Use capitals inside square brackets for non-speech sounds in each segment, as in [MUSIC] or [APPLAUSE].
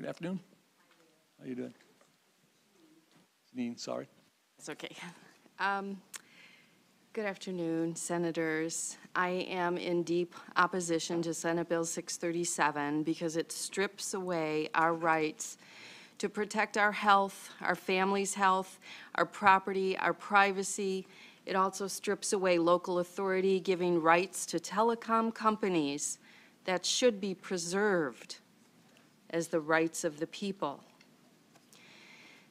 Good afternoon. How are you doing? Janine, sorry. It's okay. Um, Good afternoon, Senators. I am in deep opposition to Senate Bill 637 because it strips away our rights to protect our health, our family's health, our property, our privacy. It also strips away local authority, giving rights to telecom companies that should be preserved as the rights of the people.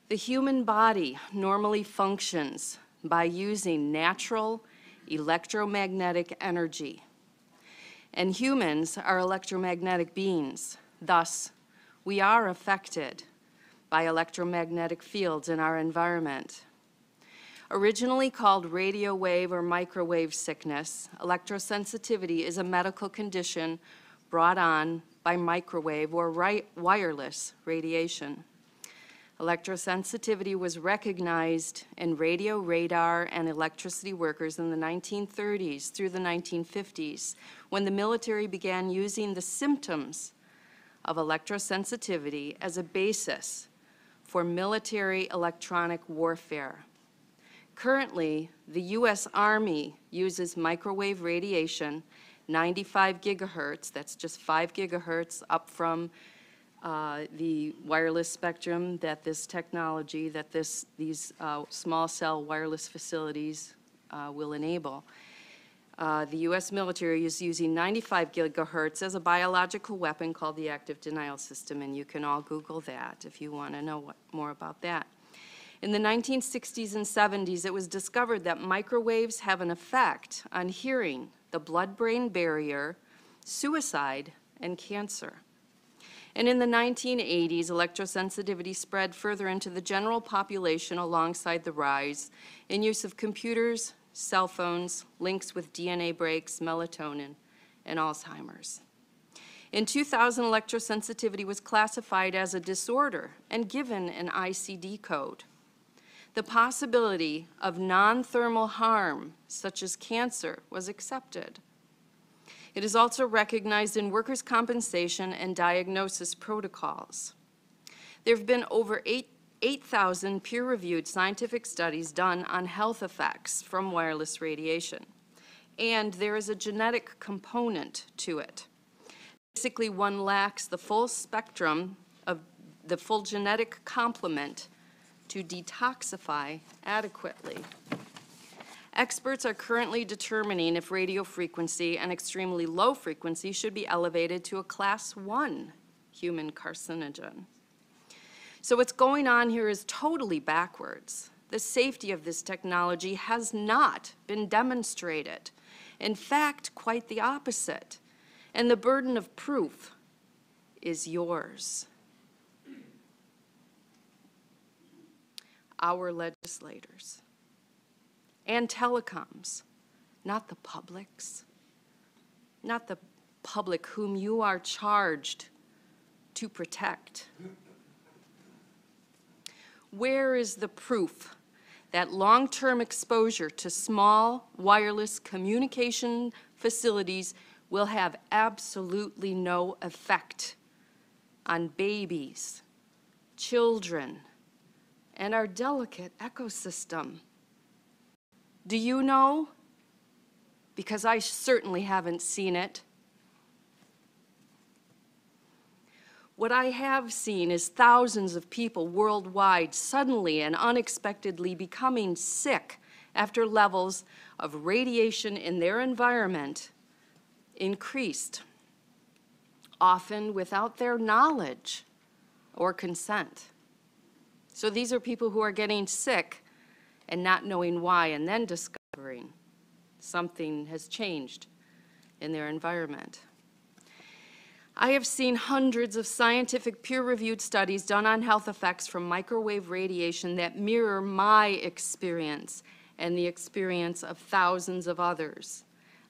The human body normally functions by using natural electromagnetic energy. And humans are electromagnetic beings. Thus, we are affected by electromagnetic fields in our environment. Originally called radio wave or microwave sickness, electrosensitivity is a medical condition brought on by microwave or wireless radiation. Electrosensitivity was recognized in radio, radar, and electricity workers in the 1930s through the 1950s, when the military began using the symptoms of electrosensitivity as a basis for military electronic warfare. Currently, the U.S. Army uses microwave radiation, 95 gigahertz, that's just 5 gigahertz up from uh, the wireless spectrum that this technology, that this, these uh, small cell wireless facilities uh, will enable. Uh, The U.S. military is using 95 gigahertz as a biological weapon called the active denial system, and you can all Google that if you want to know what, more about that. In the 1960s and 70s, it was discovered that microwaves have an effect on hearing, the blood-brain barrier, suicide, and cancer. And in the 1980s, electrosensitivity spread further into the general population alongside the rise in use of computers, cell phones, links with DNA breaks, melatonin, and Alzheimer's. In 2000, electrosensitivity was classified as a disorder and given an ICD code. The possibility of non-thermal harm, such as cancer, was accepted. It is also recognized in workers' compensation and diagnosis protocols. There have been over 8 8,000 peer-reviewed scientific studies done on health effects from wireless radiation. And there is a genetic component to it. Basically, one lacks the full spectrum of the full genetic complement to detoxify adequately. Experts are currently determining if radio frequency and extremely low frequency should be elevated to a class one human carcinogen. So what's going on here is totally backwards. The safety of this technology has not been demonstrated. In fact, quite the opposite. And the burden of proof is yours. Our legislators and telecoms, not the publics, not the public whom you are charged to protect. Where is the proof that long-term exposure to small wireless communication facilities will have absolutely no effect on babies, children, and our delicate ecosystem? Do you know? Because I certainly haven't seen it. What I have seen is thousands of people worldwide suddenly and unexpectedly becoming sick after levels of radiation in their environment increased, often without their knowledge or consent. So these are people who are getting sick and not knowing why, and then discovering something has changed in their environment. I have seen hundreds of scientific peer-reviewed studies done on health effects from microwave radiation that mirror my experience and the experience of thousands of others.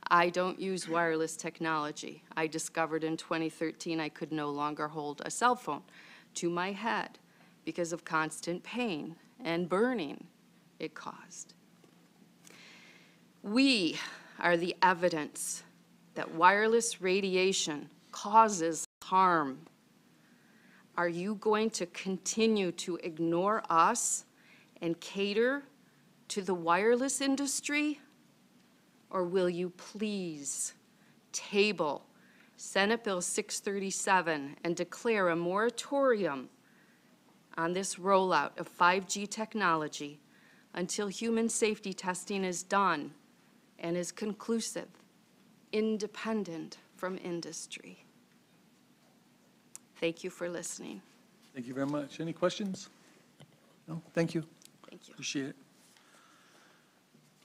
I don't use wireless technology. I discovered in 2013 I could no longer hold a cell phone to my head because of constant pain and burning it caused. We are the evidence that wireless radiation causes harm. Are you going to continue to ignore us and cater to the wireless industry? Or will you please table Senate Bill 637 and declare a moratorium on this rollout of 5G technology until human safety testing is done and is conclusive, independent from industry? Thank you for listening. Thank you very much. Any questions? No? Thank you. Thank you. Appreciate it.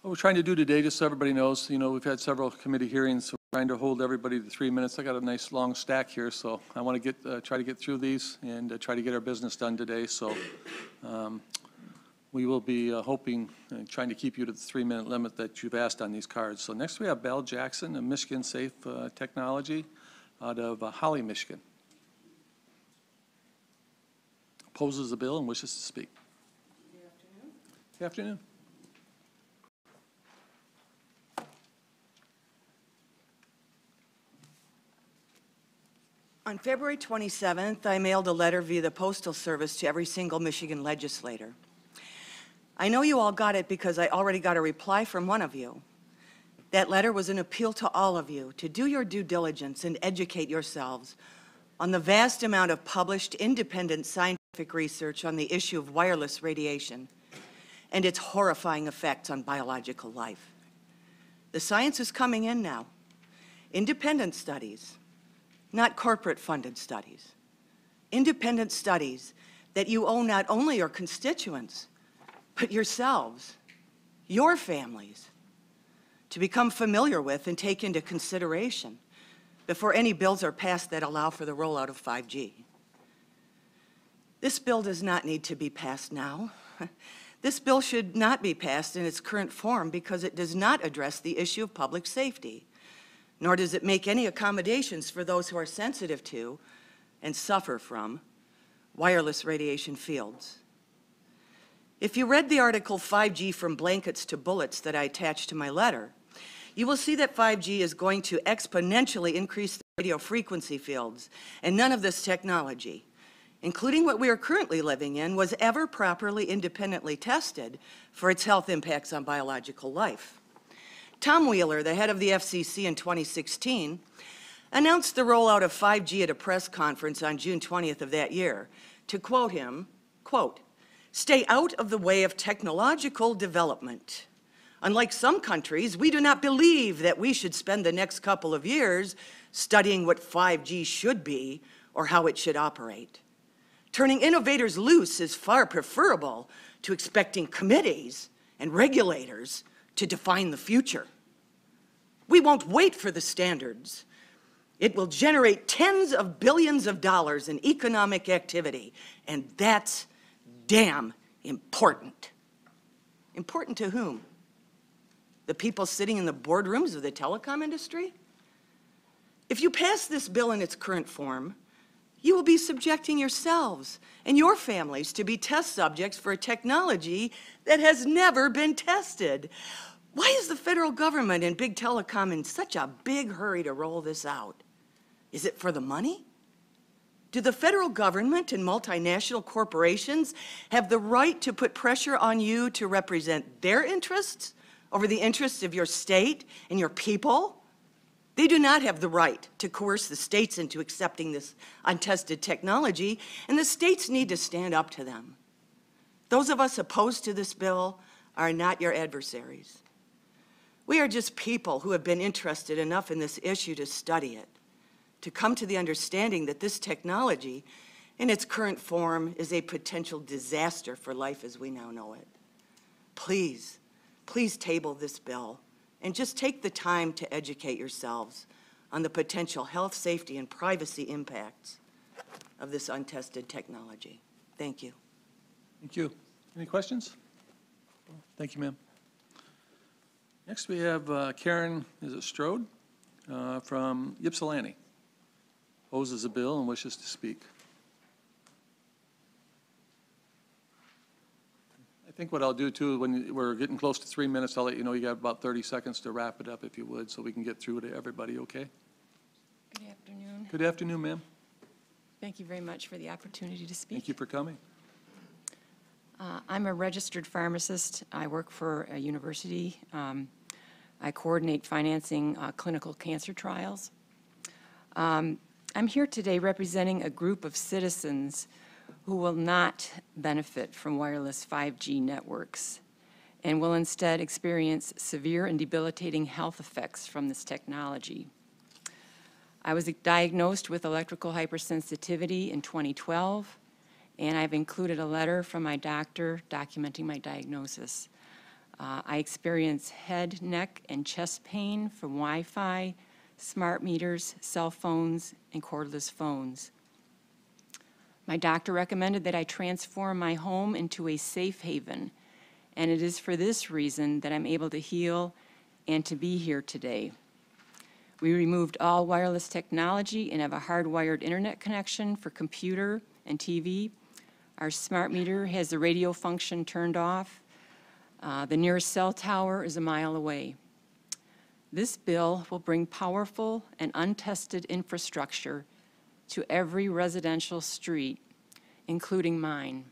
What we're trying to do today, just so everybody knows, you know, we've had several committee hearings, so trying to hold everybody to three minutes. I got a nice long stack here, so I want to get, uh, try to get through these and uh, try to get our business done today, so um, we will be uh, hoping, and trying to keep you to the three-minute limit that you've asked on these cards. So next we have Bell Jackson, a Michigan Safe uh, Technology out of uh, Holly, Michigan. Opposes the bill and wishes to speak. Good afternoon. Good afternoon. On February 27th, I mailed a letter via the Postal Service to every single Michigan legislator. I know you all got it because I already got a reply from one of you. That letter was an appeal to all of you to do your due diligence and educate yourselves on the vast amount of published independent scientific research on the issue of wireless radiation and its horrifying effects on biological life. The science is coming in now. Independent studies, not corporate-funded studies. Independent studies that you owe not only your constituents, but yourselves, your families, to become familiar with and take into consideration before any bills are passed that allow for the rollout of 5G. This bill does not need to be passed now. [LAUGHS] This bill should not be passed in its current form because it does not address the issue of public safety nor does it make any accommodations for those who are sensitive to and suffer from wireless radiation fields. If you read the article 5G from Blankets to Bullets that I attached to my letter, you will see that 5G is going to exponentially increase the radio frequency fields, and none of this technology, including what we are currently living in, was ever properly independently tested for its health impacts on biological life. Tom Wheeler, the head of the FCC in 2016, announced the rollout of 5G at a press conference on June 20th of that year. To quote him, quote, "Stay out of the way of technological development. Unlike some countries, we do not believe that we should spend the next couple of years studying what 5G should be or how it should operate. Turning innovators loose is far preferable to expecting committees and regulators to define the future. We won't wait for the standards. It will generate tens of billions of dollars in economic activity, and that's damn important. Important to whom? The people sitting in the boardrooms of the telecom industry? If you pass this bill in its current form, you will be subjecting yourselves and your families to be test subjects for a technology that has never been tested. Why is the federal government and big telecom in such a big hurry to roll this out? Is it for the money? Do the federal government and multinational corporations have the right to put pressure on you to represent their interests over the interests of your state and your people? They do not have the right to coerce the states into accepting this untested technology, and the states need to stand up to them. Those of us opposed to this bill are not your adversaries. We are just people who have been interested enough in this issue to study it, to come to the understanding that this technology, in its current form, is a potential disaster for life as we now know it. Please, please table this bill and just take the time to educate yourselves on the potential health, safety, and privacy impacts of this untested technology. Thank you. Thank you. Any questions? Thank you, ma'am. Next, we have uh, Karen, is it Strode, uh, from Ypsilanti. Opposes a bill and wishes to speak. I think what I'll do too, when we're getting close to three minutes, I'll let you know you got about 30 seconds to wrap it up if you would, so we can get through to everybody, okay? Good afternoon. Good afternoon, ma'am. Thank you very much for the opportunity to speak. Thank you for coming. Uh, I'm a registered pharmacist. I work for a university. Um, I coordinate financing uh, clinical cancer trials. Um, I'm here today representing a group of citizens who will not benefit from wireless 5G networks and will instead experience severe and debilitating health effects from this technology. I was diagnosed with electrical hypersensitivity in 2012, and I've included a letter from my doctor documenting my diagnosis. Uh, I experience head, neck, and chest pain from Wi-Fi, smart meters, cell phones, and cordless phones. My doctor recommended that I transform my home into a safe haven, and it is for this reason that I'm able to heal and to be here today. We removed all wireless technology and have a hardwired internet connection for computer and TV. Our smart meter has the radio function turned off. Uh, The nearest cell tower is a mile away. This bill will bring powerful and untested infrastructure to every residential street, including mine.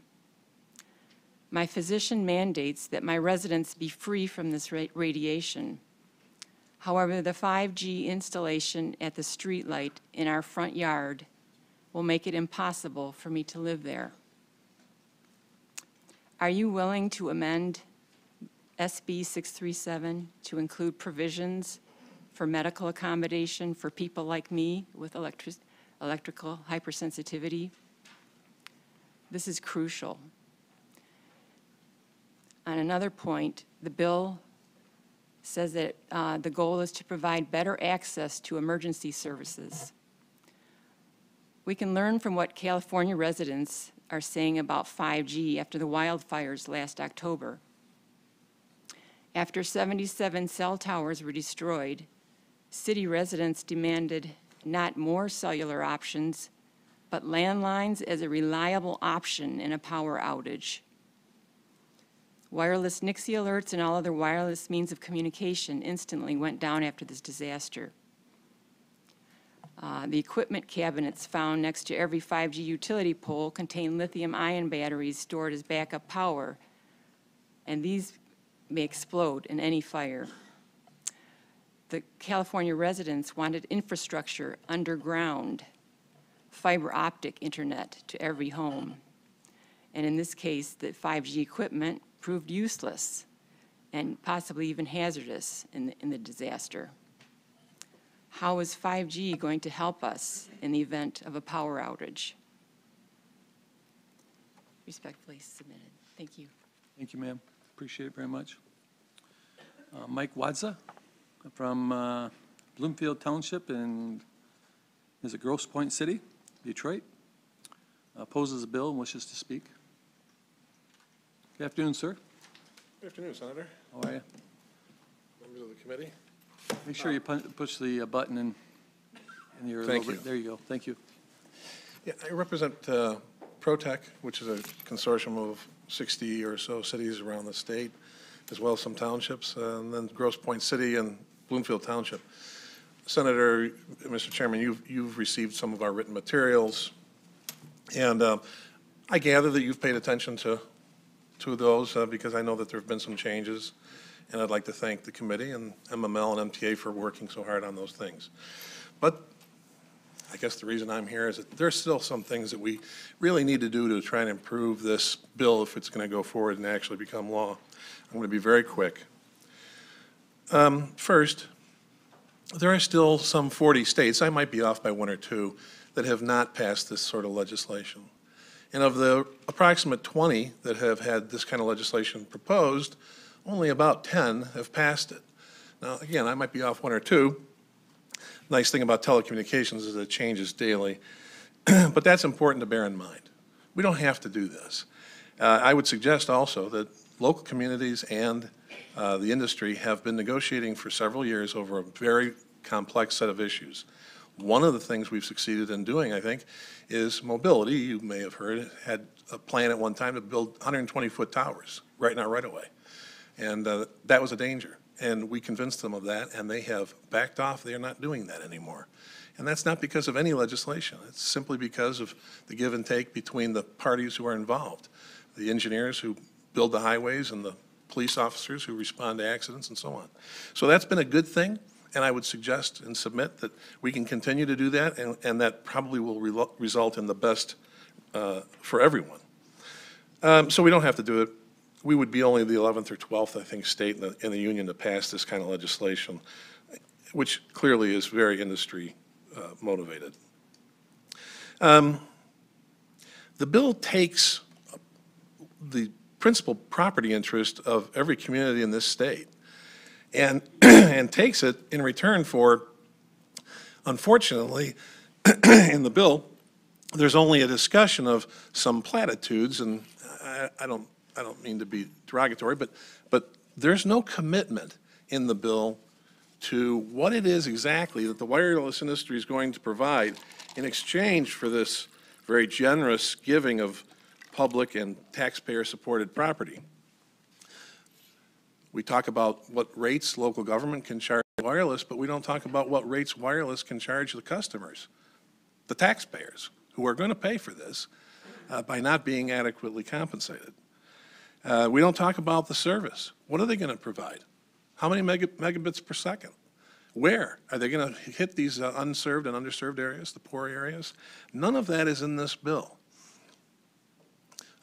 My physician mandates that my residents be free from this ra- radiation. However, the 5G installation at the streetlight in our front yard will make it impossible for me to live there. Are you willing to amend SB 637 to include provisions for medical accommodation for people like me with electric, electrical hypersensitivity? This is crucial. On another point, the bill says that uh, the goal is to provide better access to emergency services. We can learn from what California residents are saying about 5G after the wildfires last October. After 77 cell towers were destroyed, city residents demanded not more cellular options, but landlines as a reliable option in a power outage. Wireless Nixle alerts and all other wireless means of communication instantly went down after this disaster. Uh, The equipment cabinets found next to every 5G utility pole contain lithium-ion batteries stored as backup power, and these may explode in any fire. The California residents wanted infrastructure underground, fiber optic internet to every home. And in this case, the 5G equipment proved useless and possibly even hazardous in the, in the disaster. How is 5G going to help us in the event of a power outage? Respectfully submitted. Thank you. Thank you, ma'am. Appreciate it very much. Uh, Mike Watza from uh, Bloomfield Township and, is it Grosse Pointe City, Detroit? Opposes the bill and wishes to speak. Good afternoon, sir. Good afternoon, Senator, How are you? members of the committee. Make sure you pun- push the uh, button in, in your. Thank little- you. There you go. Thank you. Yeah, I represent uh, PROTEC, which is a consortium of 60 or so cities around the state, as well as some townships, uh, and then Grosse Pointe City and Bloomfield Township. Senator, Mr. Chairman, you've, you've received some of our written materials, and uh, I gather that you've paid attention to, to those, uh, because I know that there have been some changes, and I'd like to thank the committee and MML and MTA for working so hard on those things. But I guess the reason I'm here is that there's still some things that we really need to do to try and improve this bill if it's going to go forward and actually become law. I'm going to be very quick. Um, First, there are still some 40 states, I might be off by one or two, that have not passed this sort of legislation. And of the approximate 20 that have had this kind of legislation proposed, only about 10 have passed it. Now, again, I might be off one or two, nice thing about telecommunications is it changes daily. [CLEARS THROAT] But that's important to bear in mind. We don't have to do this. Uh, I would suggest also that local communities and uh, the industry have been negotiating for several years over a very complex set of issues. One of the things we've succeeded in doing, I think, is mobility. You may have heard, had a plan at one time to build 120-foot towers right in our right-of-way. And uh, that was a danger. And we convinced them of that, and they have backed off. They are not doing that anymore. And that's not because of any legislation. It's simply because of the give and take between the parties who are involved. The engineers who build the highways and the police officers who respond to accidents and so on. So that's been a good thing, and I would suggest and submit that we can continue to do that, and, and that probably will relo- result in the best uh, for everyone. Um, So we don't have to do it. We would be only the 11th or 12th, I think, state in the, in the union to pass this kind of legislation, which clearly is very industry uh, motivated. Um, The bill takes the principal property interest of every community in this state and, [CLEARS THROAT] and takes it in return for, unfortunately, [CLEARS THROAT] in the bill, there's only a discussion of some platitudes, and I, I don't, I don't mean to be derogatory, but, but there's no commitment in the bill to what it is exactly that the wireless industry is going to provide in exchange for this very generous giving of public and taxpayer-supported property. We talk about what rates local government can charge wireless, but we don't talk about what rates wireless can charge the customers, the taxpayers, who are going to pay for this uh, by not being adequately compensated. Uh, We don't talk about the service. What are they going to provide? How many mega- megabits per second? Where? Are they going to hit these uh, unserved and underserved areas, the poor areas? None of that is in this bill.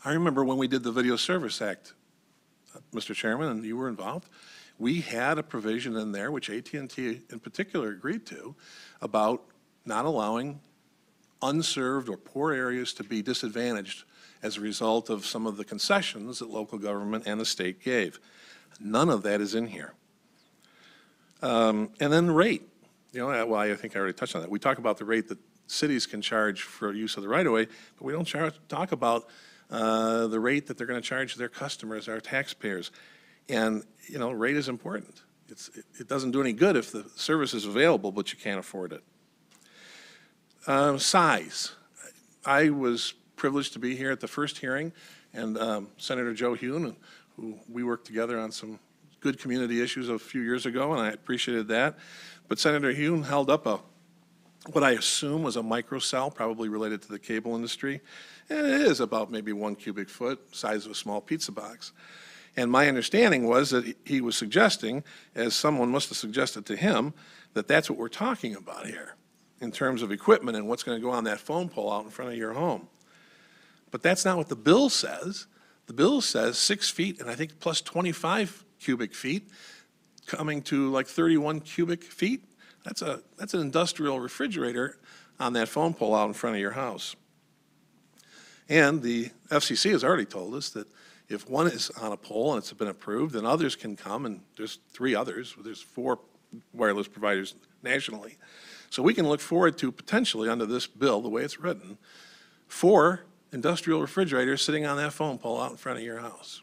I remember when we did the Video Service Act, uh, Mr. Chairman, and you were involved, we had a provision in there, which AT&T in particular agreed to, about not allowing unserved or poor areas to be disadvantaged as a result of some of the concessions that local government and the state gave. None of that is in here. Um, And then rate, you know, well, I think I already touched on that. We talk about the rate that cities can charge for use of the right-of-way, but we don't char- talk about uh, the rate that they're going to charge their customers, our taxpayers. And, you know, rate is important. It's, it- it doesn't do any good if the service is available, but you can't afford it. Um, Size. I was privileged to be here at the first hearing, and um, Senator Joe Hune, who we worked together on some good community issues a few years ago, and I appreciated that. But Senator Hune held up a, what I assume was a microcell, probably related to the cable industry. And it is about maybe one cubic foot, size of a small pizza box. And my understanding was that he- he was suggesting, as someone must have suggested to him, that that's what we're talking about here, in terms of equipment and what's going to go on that phone pole out in front of your home. But that's not what the bill says. The bill says six feet, and I think plus 25 cubic feet, coming to like 31 cubic feet. That's a, that's an industrial refrigerator on that phone pole out in front of your house. And the FCC has already told us that if one is on a pole and it's been approved, then others can come, and there's three others, there's four wireless providers nationally. So we can look forward to potentially, under this bill, the way it's written, four industrial refrigerators sitting on that phone pole out in front of your house.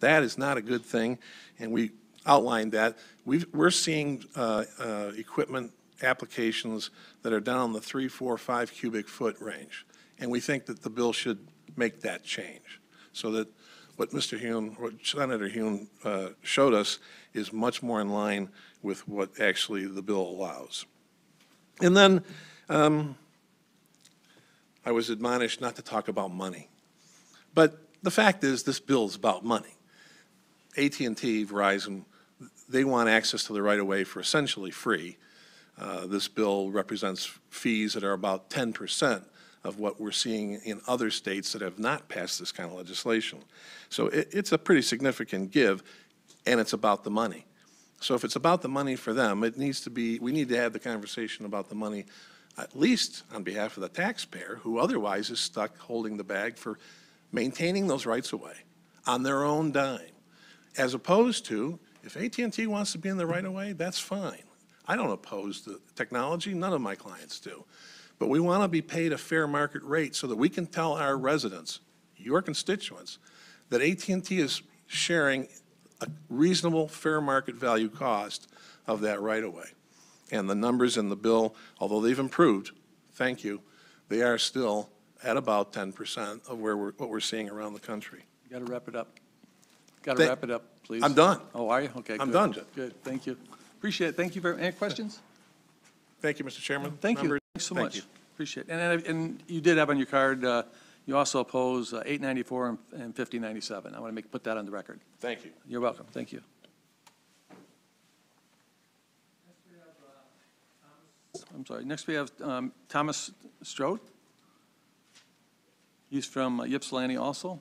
That is not a good thing, and we outlined that. We've, we're seeing uh, uh, equipment applications that are down in the three, four, five cubic foot range. And we think that the bill should make that change, so that what Mr. Hune, what Senator Hune uh, showed us is much more in line with what actually the bill allows. And then, um, I was admonished not to talk about money. But the fact is, this bill is about money AT&T, Verizon, they want access to the right-of-way for essentially free. Uh, This bill represents fees that are about 10% of what we're seeing in other states that have not passed this kind of legislation. So it, it's a pretty significant give, and it's about the money. So if it's about the money for them, it needs to be, we need to have the conversation about the money, at least on behalf of the taxpayer, who otherwise is stuck holding the bag for maintaining those rights-of-way on their own dime as opposed to, if AT&T wants to be in the right-of-way, that's fine. I don't oppose the technology, none of my clients do. But we want to be paid a fair market rate so that we can tell our residents, your constituents, that AT&T is sharing a reasonable, fair market value cost of that right-of-way. And the numbers in the bill, although they've improved, thank you, they are still at about 10% of where we're, what we're seeing around the country. Got to wrap it up. Got to Thank- wrap it up, please. I'm done. Oh, are you? Okay, I'm good. done, Jeff. Good, thank you. Appreciate it. Thank you very, any questions? Thank you, Mr. Chairman. Thank you, members. thanks so Thank much. you. Appreciate it. And, and you did have on your card, uh, you also oppose uh, 894 and- and 5097. I want to make, put that on the record. Thank you. You're welcome, thank you. I'm sorry, next we have um, Thomas Strode. He's from uh, Ypsilanti also.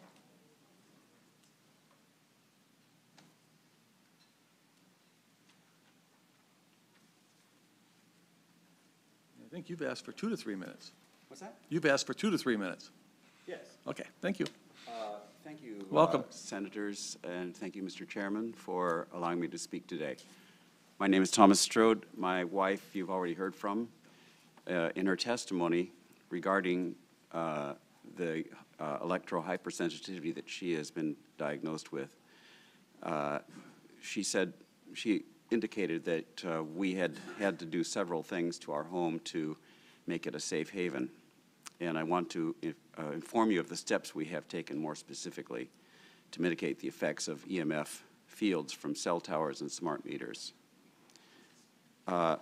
I think you've asked for two to three minutes. What's that? You've asked for two to three minutes. Yes. Okay, thank you. Uh, Thank you. uh, Welcome. Senators, and thank you, Mr. Chairman, for allowing me to speak today. My name is Thomas Strode. My wife, you've already heard from uh, in her testimony regarding uh, the uh, electrohypersensitivity that she has been diagnosed with. Uh, She said, she indicated that uh, we had had to do several things to our home to make it a safe haven. And I want to uh, inform you of the steps we have taken more specifically to mitigate the effects of EMF fields from cell towers and smart meters. Uh,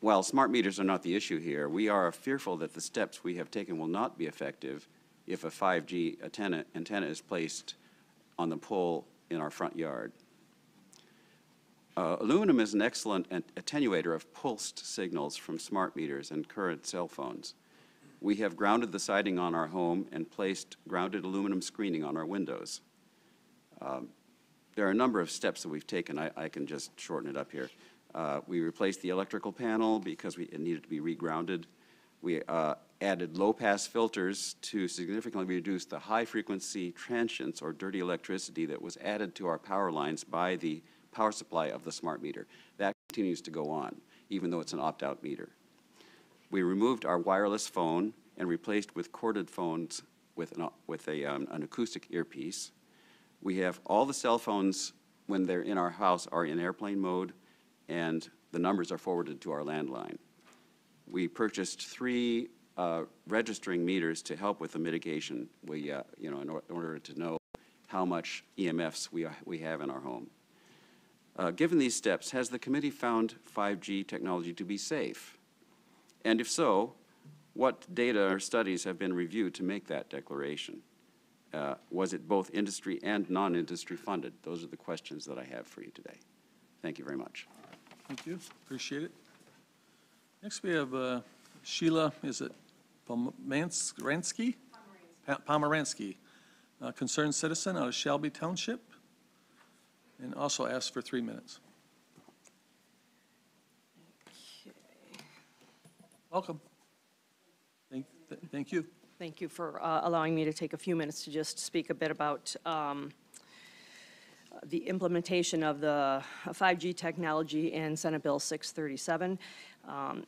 While smart meters are not the issue here, we are fearful that the steps we have taken will not be effective if a 5G antenna, antenna is placed on the pole in our front yard. Uh, Aluminum is an excellent attenuator of pulsed signals from smart meters and current cell phones. We have grounded the siding on our home and placed grounded aluminum screening on our windows. Um, There are a number of steps that we've taken. I, I can just shorten it up here. Uh, We replaced the electrical panel because we, it needed to be regrounded. We uh, added low-pass filters to significantly reduce the high-frequency transients or dirty electricity that was added to our power lines by the power supply of the smart meter. That continues to go on, even though it's an opt-out meter. We removed our wireless phone and replaced with corded phones with an, with a, um, an acoustic earpiece. We have all the cell phones, when they're in our house, are in airplane mode, and the numbers are forwarded to our landline. We purchased three uh, registering meters to help with the mitigation. We, uh, you know, in or- in order to know how much EMFs we, we have in our home. Uh, Given these steps, has the committee found 5G technology to be safe? And if so, what data or studies have been reviewed to make that declaration? Uh, Was it both industry and non-industry funded? Those are the questions that I have for you today. Thank you very much. Thank you, appreciate it. Next, we have uh, Sheila, is it Pomansky? Pa- Pomeransky, a concerned citizen out of Shelby Township, and also asked for three minutes. Welcome. Thank, th- thank you. Thank you for uh, allowing me to take a few minutes to just speak a bit about um, the implementation of the 5G technology in Senate Bill 637. Um,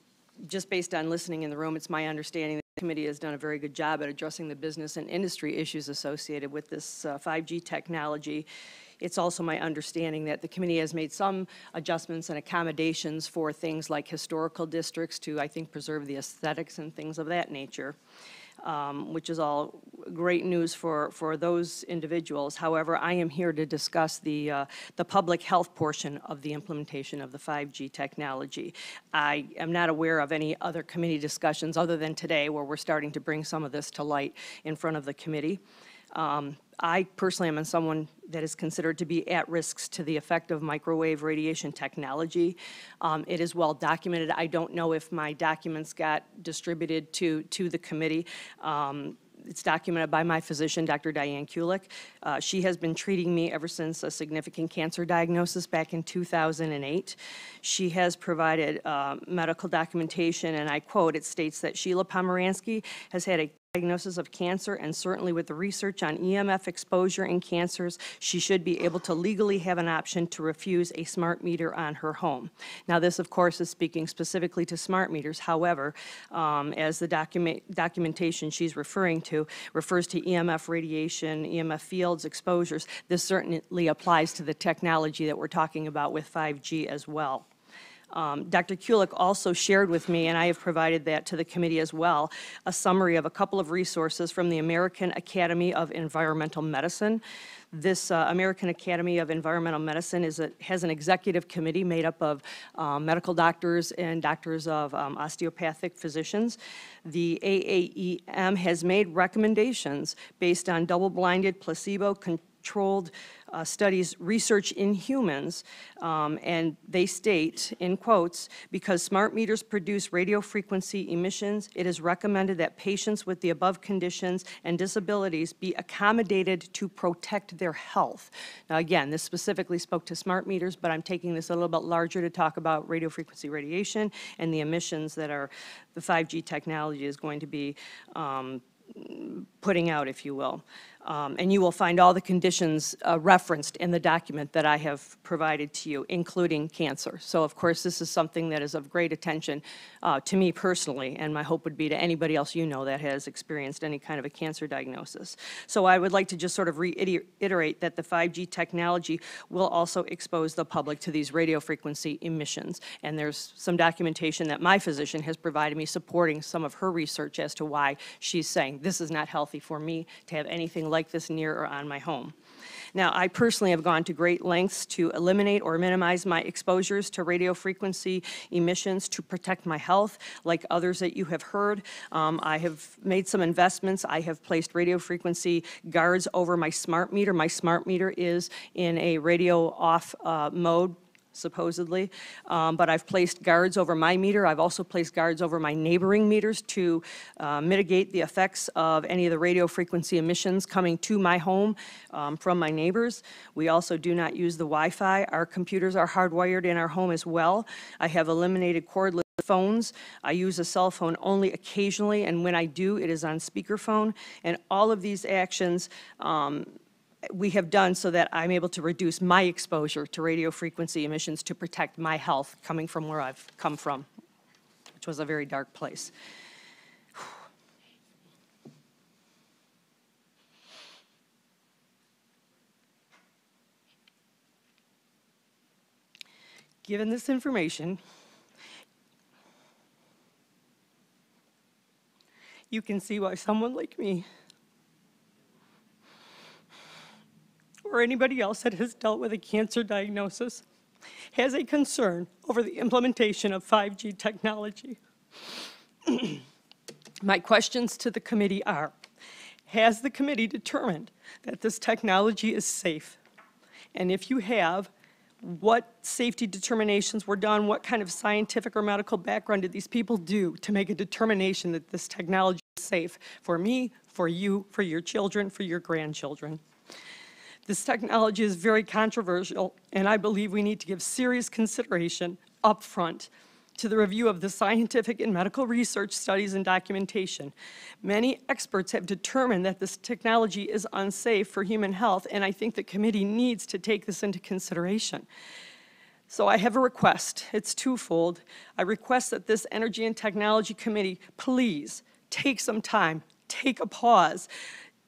Just based on listening in the room, it's my understanding that the committee has done a very good job at addressing the business and industry issues associated with this uh, 5G technology. It's also my understanding that the committee has made some adjustments and accommodations for things like historical districts to, I think, preserve the aesthetics and things of that nature um, which is all great news for, for those individuals. However, I am here to discuss the, uh, the public health portion of the implementation of the 5G technology. I am not aware of any other committee discussions other than today where we're starting to bring some of this to light in front of the committee. Um, I personally am someone that is considered to be at risks to the effect of microwave radiation technology. Um, It is well documented. I don't know if my documents got distributed to, to the committee. Um, It's documented by my physician, Dr. Diane Kulik. Uh, She has been treating me ever since a significant cancer diagnosis back in 2008. She has provided uh, medical documentation, and I quote, it states that Sheila Pomeransky has had a diagnosis of cancer, and certainly with the research on EMF exposure and cancers, she should be able to legally have an option to refuse a smart meter on her home. Now, this, of course, is speaking specifically to smart meters. However, um, as the document, documentation she's referring to refers to EMF radiation, EMF fields, exposures, this certainly applies to the technology that we're talking about with 5G as well. Um, Dr. Kulik also shared with me, and I have provided that to the committee as well, a summary of a couple of resources from the American Academy of Environmental Medicine. This uh, American Academy of Environmental Medicine is a, has an executive committee made up of um, medical doctors and doctors of um, osteopathic physicians. The AAEM has made recommendations based on double-blinded, placebo-controlled uh, studies, research in humans, um, and they state, in quotes, "Because smart meters produce radio frequency emissions, it is recommended that patients with the above conditions and disabilities be accommodated to protect their health." Now, again, this specifically spoke to smart meters, but I'm taking this a little bit larger to talk about radio frequency radiation and the emissions that are, the 5G technology is going to be um, putting out, if you will. Um, And you will find all the conditions uh, referenced in the document that I have provided to you, including cancer. So of course, this is something that is of great attention uh, to me personally, and my hope would be to anybody else you know that has experienced any kind of a cancer diagnosis. So I would like to just sort of reiterate that the 5G technology will also expose the public to these radio frequency emissions. And there's some documentation that my physician has provided me supporting some of her research as to why she's saying this is not healthy for me to have anything like this near or on my home. Now, I personally have gone to great lengths to eliminate or minimize my exposures to radio frequency emissions to protect my health, like others that you have heard. Um, I have made some investments. I have placed radio frequency guards over my smart meter. My smart meter is in a radio off uh, mode supposedly. Um, But I've placed guards over my meter. I've also placed guards over my neighboring meters to uh, mitigate the effects of any of the radio frequency emissions coming to my home um, from my neighbors. We also do not use the Wi-Fi. Our computers are hardwired in our home as well. I have eliminated cordless phones. I use a cell phone only occasionally, and when I do, it is on speakerphone. And all of these actions um, we have done so that I'm able to reduce my exposure to radio frequency emissions to protect my health coming from where I've come from, which was a very dark place. Given this information, you can see why someone like me or anybody else that has dealt with a cancer diagnosis has a concern over the implementation of 5G technology. [CLEARS THROAT] My questions to the committee are, has the committee determined that this technology is safe? And if you have, what safety determinations were done? What kind of scientific or medical background did these people do to make a determination that this technology is safe for me, for you, for your children, for your grandchildren? This technology is very controversial, and I believe we need to give serious consideration upfront to the review of the scientific and medical research studies and documentation. Many experts have determined that this technology is unsafe for human health, and I think the committee needs to take this into consideration. So I have a request. It's twofold. I request that this Energy and Technology Committee please take some time, take a pause,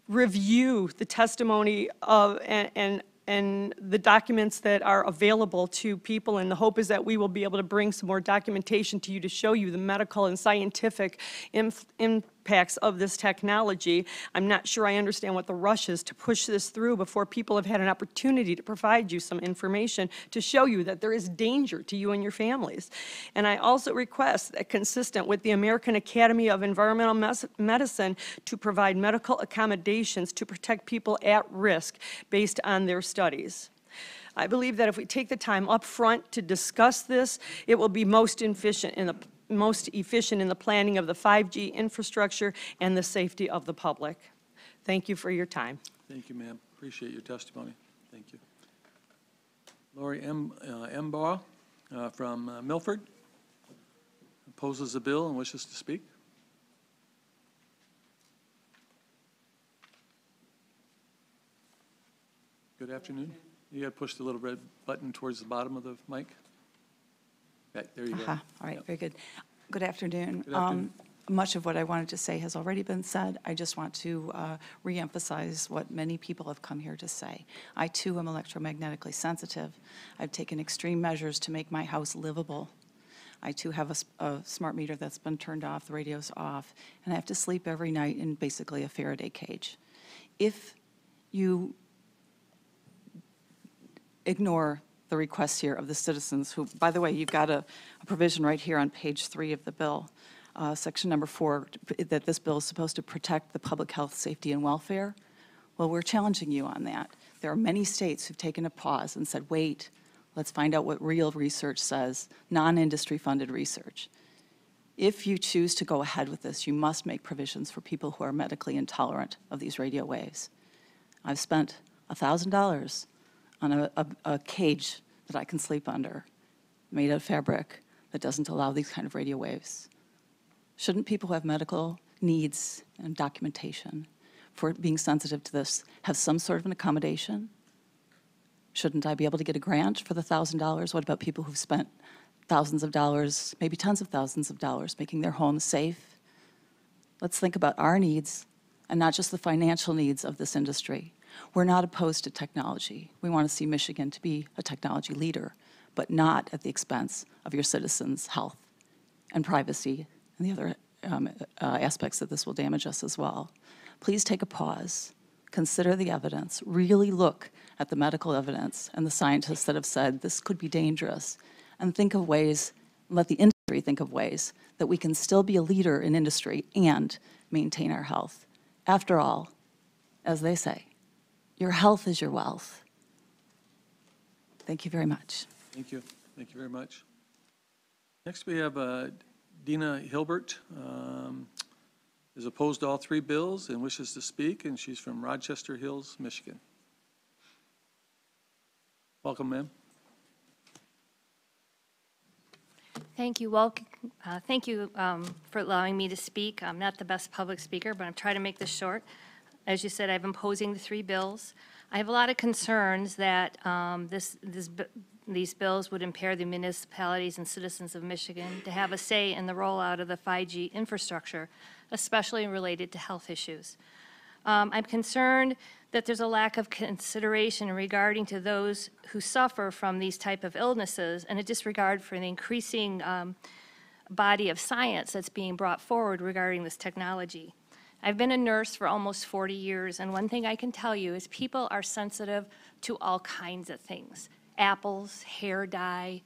review the testimony of, and, and, and the documents that are available to people, and the hope is that we will be able to bring some more documentation to you to show you the medical and scientific inf- impacts of this technology. I'm not sure I understand what the rush is to push this through before people have had an opportunity to provide you some information to show you that there is danger to you and your families. And I also request that consistent with the American Academy of Environmental Medicine to provide medical accommodations to protect people at risk based on their studies. I believe that if we take the time up front to discuss this, it will be most efficient in the most efficient in the planning of the 5G infrastructure and the safety of the public. Thank you for your time. Thank you, ma'am. Appreciate your testimony. Thank you. Lori M. uh, uh, from uh, Milford opposes the bill and wishes to speak. Good afternoon. You got to push the little red button towards the bottom of the mic. There you go. Aha, All right, Yep. very good. Good afternoon. Good afternoon. Um, Much of what I wanted to say has already been said. I just want to uh, reemphasize what many people have come here to say. I too am electromagnetically sensitive. I've taken extreme measures to make my house livable. I too have a, s- a smart meter that's been turned off, the radio's off, and I have to sleep every night in basically a Faraday cage. If you ignore the requests here of the citizens who, by the way, you've got a, a provision right here on page three of the bill, uh, section number four, that this bill is supposed to protect the public health, safety, and welfare. Well, we're challenging you on that. There are many states who've taken a pause and said, wait, let's find out what real research says, non-industry funded research. If you choose to go ahead with this, you must make provisions for people who are medically intolerant of these radio waves. I've spent $1,000 on a, a, a cage that I can sleep under, made of fabric that doesn't allow these kind of radio waves. Shouldn't people who have medical needs and documentation for being sensitive to this have some sort of an accommodation? Shouldn't I be able to get a grant for the $1,000? What about people who've spent thousands of dollars, maybe tens of thousands of dollars, making their homes safe? Let's think about our needs and not just the financial needs of this industry. We're not opposed to technology. We want to see Michigan to be a technology leader, but not at the expense of your citizens' health and privacy and the other um, uh, aspects that this will damage us as well. Please take a pause, consider the evidence, really look at the medical evidence and the scientists that have said this could be dangerous, and think of ways, let the industry think of ways that we can still be a leader in industry and maintain our health. After all, as they say, your health is your wealth. Thank you very much. Thank you. Thank you very much. Next, we have uh, Dina Hilbert, um, is opposed to all three bills and wishes to speak, and she's from Rochester Hills, Michigan. Welcome, ma'am. Thank you. Well, uh, thank you um, for allowing me to speak. I'm not the best public speaker, but I'm trying to make this short. As you said, I'm opposing the three bills. I have a lot of concerns that um, this, this, these bills would impair the municipalities and citizens of Michigan to have a say in the rollout of the 5G infrastructure, especially related to health issues. Um, I'm concerned that there's a lack of consideration regarding to those who suffer from these type of illnesses and a disregard for the increasing um, body of science that's being brought forward regarding this technology. I've been a nurse for almost 40 years, and one thing I can tell you is people are sensitive to all kinds of things. Apples, hair dye,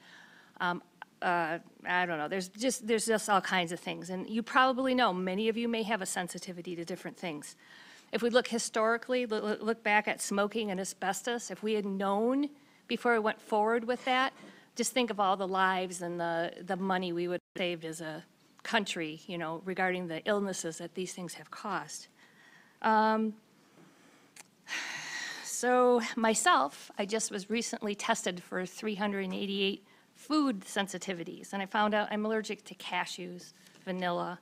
um, uh, I don't know, there's just, there's just all kinds of things. And you probably know, many of you may have a sensitivity to different things. If we look historically, lo- lo- look back at smoking and asbestos, if we had known before we went forward with that, just think of all the lives and the, the money we would have saved as a country, you know, regarding the illnesses that these things have caused. Um, So myself, I just was recently tested for 388 food sensitivities, and I found out I'm allergic to cashews, vanilla.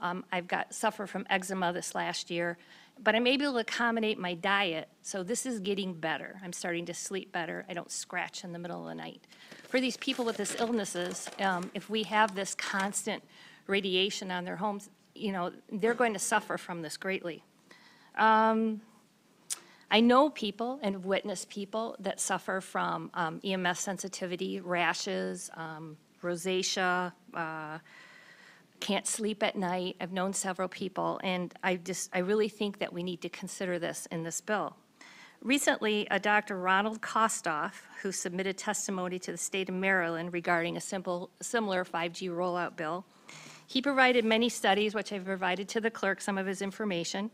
Um, I've got, suffer from eczema this last year, but I'm able to accommodate my diet, so this is getting better. I'm starting to sleep better. I don't scratch in the middle of the night. For these people with these illnesses, um, if we have this constant radiation on their homes, you know, they're going to suffer from this greatly. I know people and have witnessed people that suffer from um, EMS sensitivity, rashes, um, rosacea, uh, can't sleep at night. I've known several people, and I just, I really think that we need to consider this in this bill. Recently, a Dr. Ronald Kostoff, who submitted testimony to the state of Maryland regarding a simple, similar 5G rollout bill, he provided many studies, which I've provided to the clerk some of his information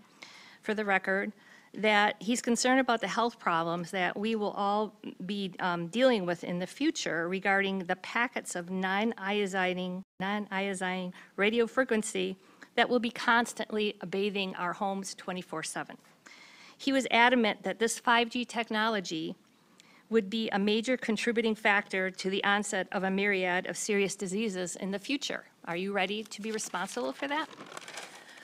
for the record, that he's concerned about the health problems that we will all be um, dealing with in the future regarding the packets of non-ionizing, non-ionizing radio frequency that will be constantly bathing our homes 24/7. He was adamant that this 5G technology would be a major contributing factor to the onset of a myriad of serious diseases in the future. Are you ready to be responsible for that?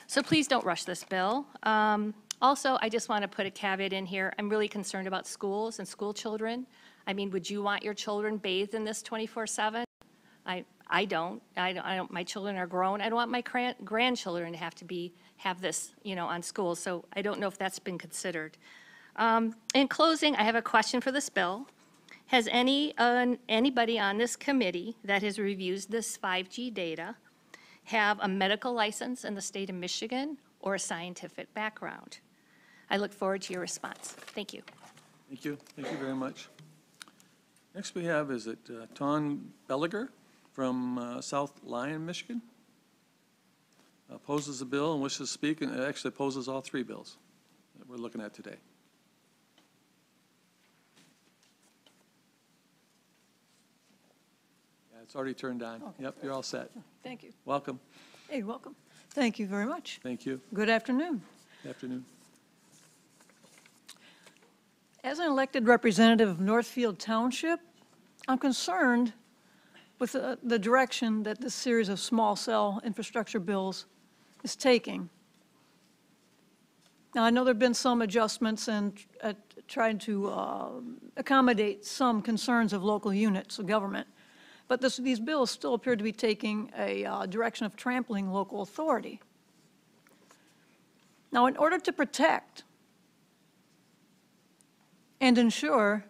So please don't rush this bill. Um, Also, I just want to put a caveat in here. I'm really concerned about schools and school children. I mean, would you want your children bathed in this 24/7? I, I don't. I don't, I don't, my children are grown. I don't want my gran- grandchildren to have to be, have this, you know, on school. so I don't know if that's been considered. Um, In closing, I have a question for this bill, Has any, uh, anybody on this committee that has reviewed this 5G data have a medical license in the state of Michigan or a scientific background? I look forward to your response. Thank you. Thank you, thank you very much. Next we have, is it uh, Ton Belliger from uh, South Lyon, Michigan? Opposes the bill and wishes to speak, and actually opposes all three bills that we're looking at today. It's already turned on. Yep, you're all set. Thank you. Welcome. Hey, welcome. Thank you very much. Thank you. Good afternoon. Good Afternoon. As an elected representative of Northfield Township, I'm concerned with the the direction that this series of small cell infrastructure bills is taking. Now, I know there've been some adjustments and uh, trying to uh, accommodate some concerns of local units of government, but this- these bills still appear to be taking a uh, direction of trampling local authority. Now, in order to protect and ensure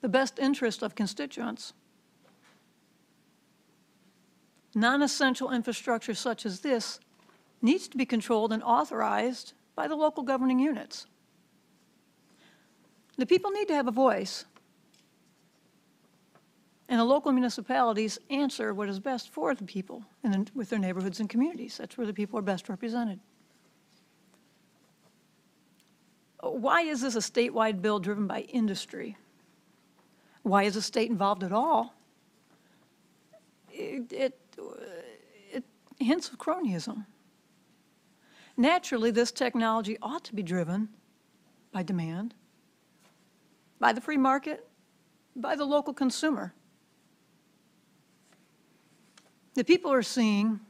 the best interest of constituents, non-essential infrastructure such as this needs to be controlled and authorized by the local governing units. The people need to have a voice, and the local municipalities answer what is best for the people and with their neighborhoods and communities. That's where the people are best represented. Why is this a statewide bill driven by industry? Why is the state involved at all? It, it, it hints of cronyism. Naturally, this technology ought to be driven by demand, by the free market, by the local consumer. The people are seeing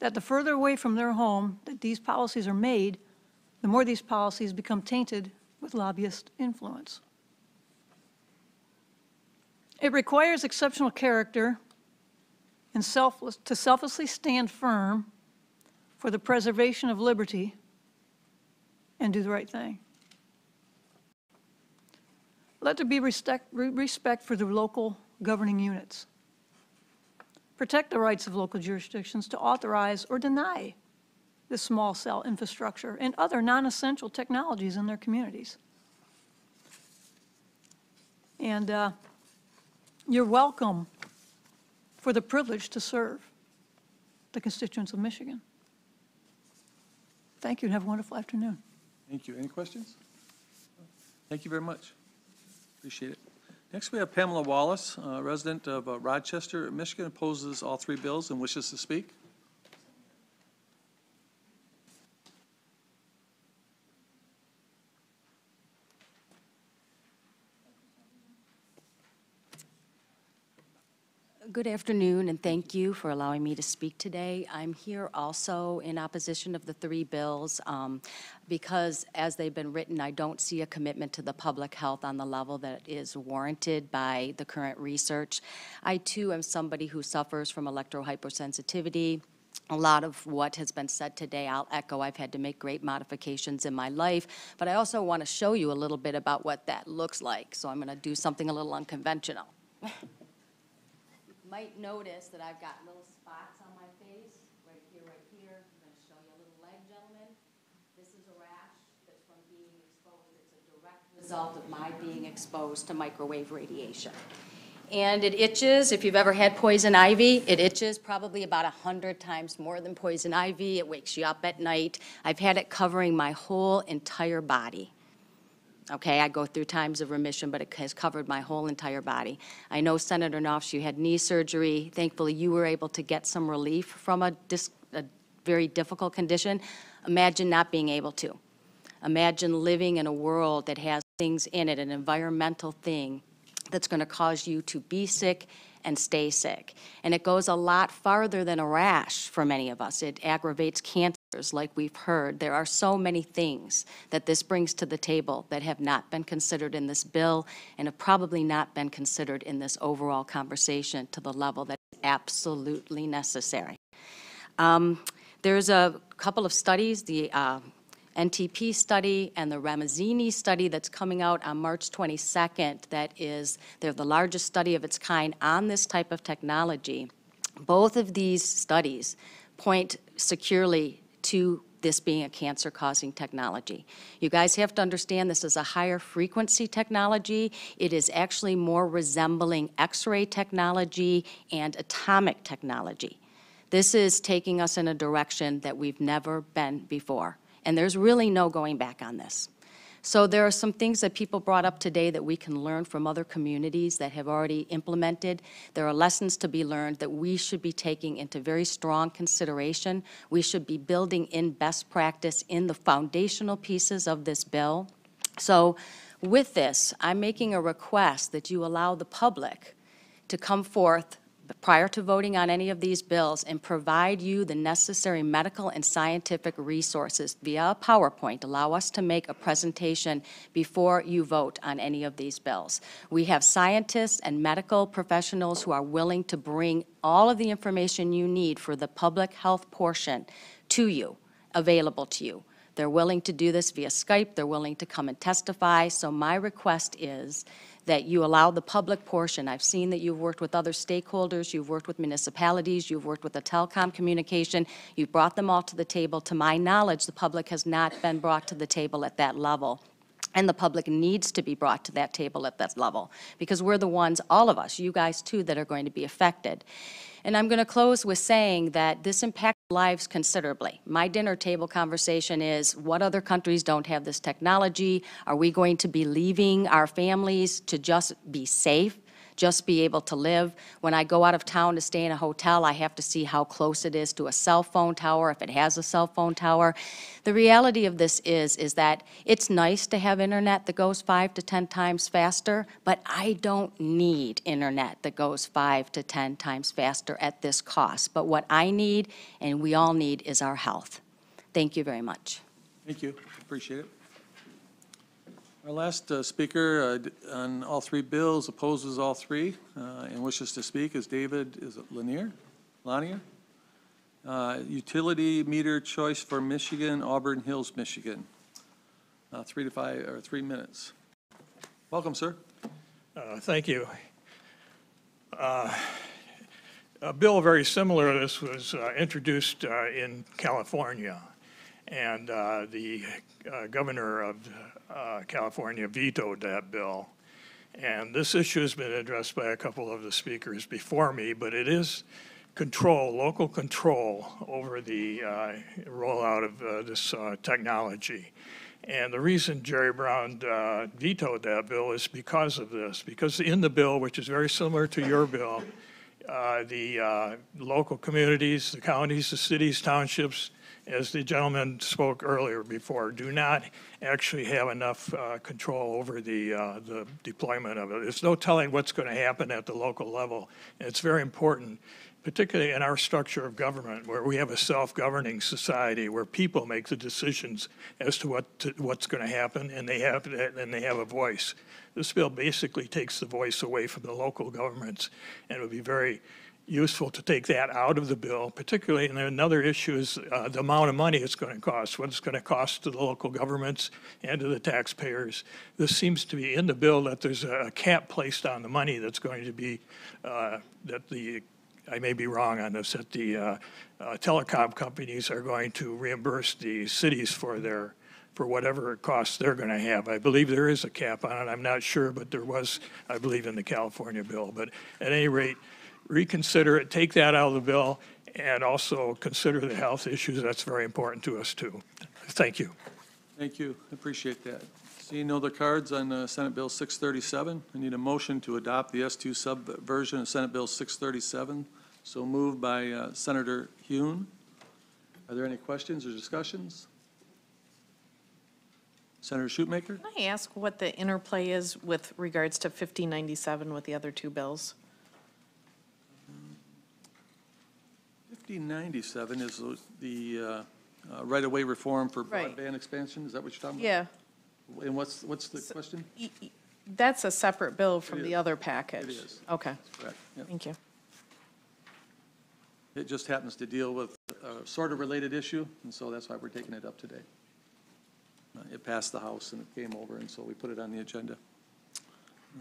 that the further away from their home that these policies are made, the more these policies become tainted with lobbyist influence. It requires exceptional character and selfless, to selflessly stand firm for the preservation of liberty and do the right thing. Let there be respect, respect for the local governing units. Protect the rights of local jurisdictions to authorize or deny the small cell infrastructure and other non-essential technologies in their communities. And uh, you're welcome for the privilege to serve the constituents of Michigan. Thank you and have a wonderful afternoon. Thank you. Any questions? Thank you very much. Appreciate it. Next, we have Pamela Wallace, uh, resident of uh, Rochester, Michigan, opposes all three bills and wishes to speak. Good afternoon, and thank you for allowing me to speak today. I'm here also in opposition of the three bills um, because, as they've been written, I don't see a commitment to the public health on the level that is warranted by the current research. I, too, am somebody who suffers from electrohypersensitivity. A lot of what has been said today, I'll echo. I've had to make great modifications in my life, but I also want to show you a little bit about what that looks like. So I'm going to do something a little unconventional. [LAUGHS] might notice that I've got little spots on my face, right here, right here. I'm going to show you a little leg, gentlemen. This is a rash that's from being exposed. It's a direct result of my being exposed to microwave radiation. And it itches, if you've ever had poison ivy, it itches probably about 100 times more than poison ivy. It wakes you up at night. I've had it covering my whole entire body. Okay, I go through times of remission, but it has covered my whole entire body. I know Senator Nofs, you had knee surgery. Thankfully, you were able to get some relief from a, a very difficult condition. Imagine not being able to. Imagine living in a world that has things in it, an environmental thing that's going to cause you to be sick and stay sick. And it goes a lot farther than a rash for many of us. It aggravates cancers, like we've heard. There are so many things that this brings to the table that have not been considered in this bill and have probably not been considered in this overall conversation to the level that is absolutely necessary. Um, There's a couple of studies, the uh, NTP study and the Ramazzini study that's coming out on March 22nd, that is, they're the largest study of its kind on this type of technology. Both of these studies point securely to this being a cancer-causing technology. You guys have to understand this is a higher frequency technology. It is actually more resembling X-ray technology and atomic technology. This is taking us in a direction that we've never been before, and there's really no going back on this. So there are some things that people brought up today that we can learn from other communities that have already implemented. There are lessons to be learned that we should be taking into very strong consideration. We should be building in best practice in the foundational pieces of this bill. So with this, I'm making a request that you allow the public to come forth prior to voting on any of these bills and provide you the necessary medical and scientific resources via PowerPoint. Allow us to make a presentation before you vote on any of these bills. We have scientists and medical professionals who are willing to bring all of the information you need for the public health portion to you, available to you. They're willing to do this via Skype. They're willing to come and testify. So my request is that you allow the public portion. I've seen that you've worked with other stakeholders, you've worked with municipalities, you've worked with the telecom communication, you've brought them all to the table. To my knowledge, the public has not been brought to the table at that level. And the public needs to be brought to that table at that level, because we're the ones, all of us, you guys too, that are going to be affected. And I'm going to close with saying that this impacts lives considerably. My dinner table conversation is, what other countries don't have this technology? Are we going to be leaving our families to just be safe? Just be able to live. When I go out of town to stay in a hotel, I have to see how close it is to a cell phone tower, if it has a cell phone tower. The reality of this is, is that it's nice to have internet that goes five to 10 times faster, but I don't need internet that goes five to 10 times faster at this cost. But what I need, and we all need, is our health. Thank you very much. Thank you, appreciate it. Our last uh, speaker uh, on all three bills opposes all three uh, and wishes to speak is David, is it Lanier? Lanier? Uh, Utility meter choice for Michigan, Auburn Hills, Michigan. Uh, Three to five, or three minutes. Welcome, sir. Uh, Thank you. Uh, A bill very similar to this was uh, introduced uh, in California, and uh, the uh, governor of uh, California vetoed that bill. And this issue has been addressed by a couple of the speakers before me, but it is control, local control over the uh, rollout of uh, this uh, technology. And the reason Jerry Brown uh, vetoed that bill is because of this, because in the bill, which is very similar to your bill, uh, the uh, local communities, the counties, the cities, townships, as the gentleman spoke earlier before, do not actually have enough uh, control over the, uh, the deployment of it. There's no telling what's going to happen at the local level. And it's very important, particularly in our structure of government, where we have a self-governing society, where people make the decisions as to what, to- what's going to happen, and they have, and they have a voice. This bill basically takes the voice away from the local governments, and it would be very useful to take that out of the bill, particularly, and another issue is uh, the amount of money it's going to cost, what it's going to cost to the local governments and to the taxpayers. This seems to be in the bill that there's a cap placed on the money that's going to be, uh, that the, I may be wrong on this, that the uh, uh, telecom companies are going to reimburse the cities for their, for whatever costs they're going to have. I believe there is a cap on it, I'm not sure, but there was, I believe, in the California bill. But at any rate, reconsider it, take that out of the bill, and also consider the health issues. That's very important to us, too. Thank you. Thank you, appreciate that. Seeing no other cards on uh, Senate Bill 637, I need a motion to adopt the S2 subversion of Senate Bill 637. So moved by uh, Senator Hune. Are there any questions or discussions? Senator Schuitmaker? Can I ask what the interplay is with regards to 1597 with the other two bills? 5097 is the uh, uh, right-of-way reform for Right. broadband expansion, is that what you're talking about? Yeah? And what's, what's the question? that's a separate bill from It the is. other package. It is. Okay, Correct, yeah. thank you. It just happens to deal with a sort of related issue, and so that's why we're taking it up today. uh, it passed the House and it came over, and so we put it on the agenda.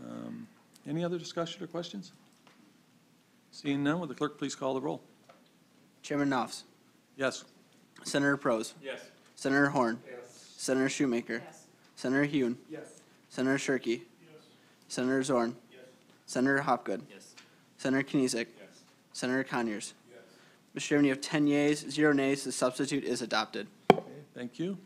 Um, Any other discussion or questions? Seeing none, would the clerk please call the roll? Chairman Nofs, Yes. Senator Proos, Yes. Senator Horn, Yes. Senator Schuitmaker, yes, Senator Hune, Yes. Senator Shirkey, Yes. Senator Zorn, Yes. Senator Hopgood, Yes. Senator Knezek, Senator Conyers. Yes. Mr. Chairman, you have 10 yeas, zero nays. The substitute is adopted. Thank you.